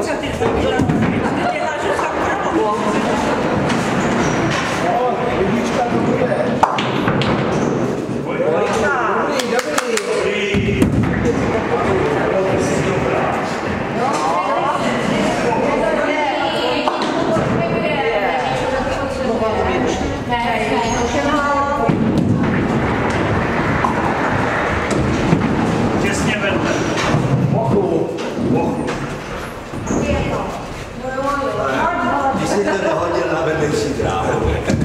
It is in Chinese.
像电视剧一样，电视剧上不是我。si to dohodil na vedlejší dráhu.